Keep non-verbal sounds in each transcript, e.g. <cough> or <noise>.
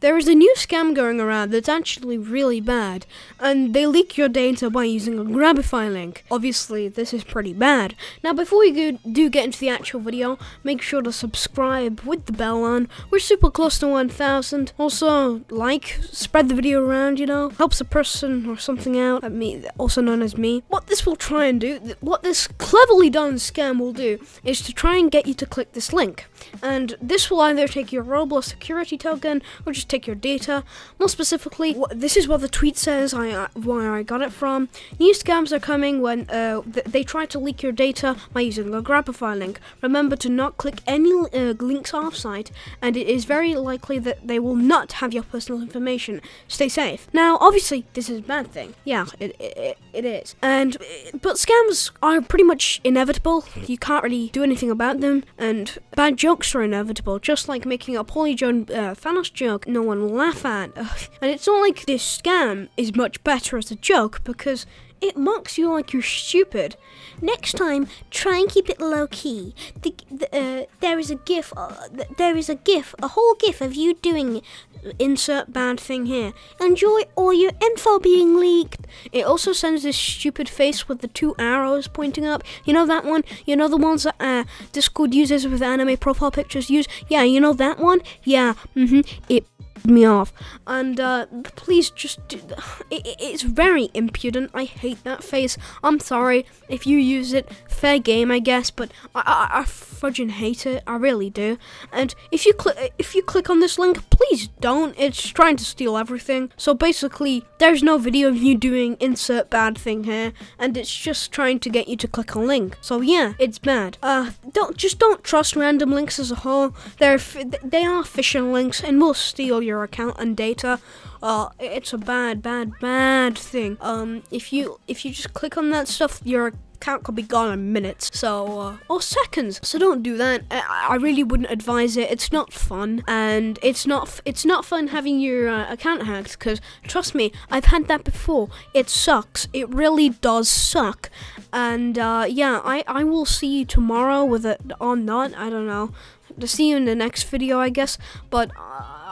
There is a new scam going around that's actually really bad, and they leak your data by using a Grabify link. Obviously, this is pretty bad. Now, before we do get into the actual video, make sure to subscribe with the bell on. We're super close to 1,000. Also, like, spread the video around, you know, helps a person or something out, me, also known as me. What this will try and do, what this cleverly done scam will do, is to try and get you to click this link. And this will either take your Roblox security token just take your data. More specifically, this is what the tweet says. I uh, where I got it from. New scams are coming when uh, th they try to leak your data by using a Grabify link. Remember to not click any uh, links offsite, and it is very likely that they will not have your personal information. Stay safe. Now, obviously, this is a bad thing. Yeah, it, it, it is. And but scams are pretty much inevitable. You can't really do anything about them, and bad jokes are inevitable. Just like making a Polygon uh, Thanos joke, no one will laugh at. And it's not like this scam is much better as a joke because it mocks you like you're stupid. Next time, try and keep it low key. The, the, uh, there is a gif. Uh, there is a gif, a whole gif of you doing insert bad thing here. Enjoy all your info being leaked. It also sends this stupid face with the two arrows pointing up. You know that one? You know the ones that uh, Discord users with anime profile pictures use? Yeah, you know that one? Yeah, mm-hmm. It me off. And uh, please just, <sighs> it, it's very impudent. I hate that face. I'm sorry if you use it. Fair game, I guess, but I, I, I fudging hate it. I really do. And if you click, if you click on this link, please don't. It's trying to steal everything. So basically, there's no video of you doing insert bad thing here, and it's just trying to get you to click a link. So yeah, it's bad. Uh, don't just don't trust random links as a whole. They're they are phishing links and will steal your your account and data, uh, it's a bad, bad, bad thing. Um, if you if you just click on that stuff, your account could be gone in minutes. So, uh, or seconds. So don't do that. I, I, really wouldn't advise it. It's not fun, and it's not it's not fun having your uh, account hacked. Because trust me, I've had that before. It sucks. It really does suck. And uh, yeah, I I will see you tomorrow with it or not. I don't know. To see you in the next video, I guess. But.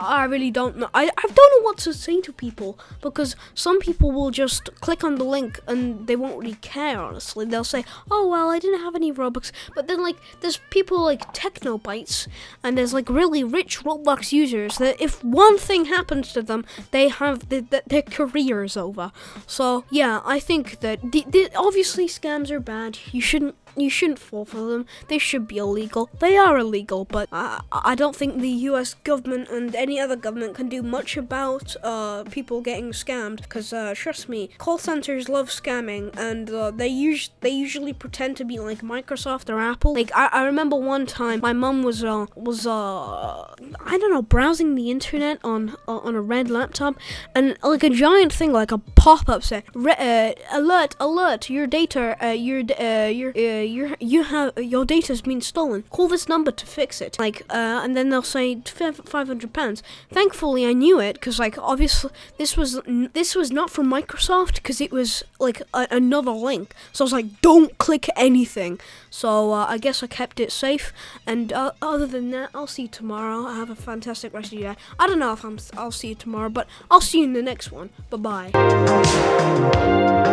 I really don't know. I, I don't know what to say to people because some people will just click on the link and they won't really care, honestly. They'll say, oh, well, I didn't have any Robux. But then, like, there's people like Technobytes and there's like really rich Roblox users that if one thing happens to them, they have the, the, their career is over. So, yeah, I think that the, obviously scams are bad. You shouldn't you shouldn't fall for them. They should be illegal. They are illegal, but I, I don't think the US government and any other government can do much about uh, people getting scammed. Because uh, trust me, call centers love scamming, and uh, they us they usually pretend to be like Microsoft or Apple. Like I, I remember one time my mom was uh was uh I don't know browsing the internet on uh, on a red laptop, and like a giant thing like a pop up said, uh, "Alert! Alert! Your data, uh, your your you you have your data's been stolen. Call this number to fix it. Like, uh, and then they'll say five hundred pounds. Thankfully, I knew it because, like, obviously this was this was not from Microsoft because it was like another link. So I was like, don't click anything. So uh, I guess I kept it safe. And uh, other than that, I'll see you tomorrow. I have a fantastic rest of your day. I don't know if I'm I'll see you tomorrow, but I'll see you in the next one. Bye bye.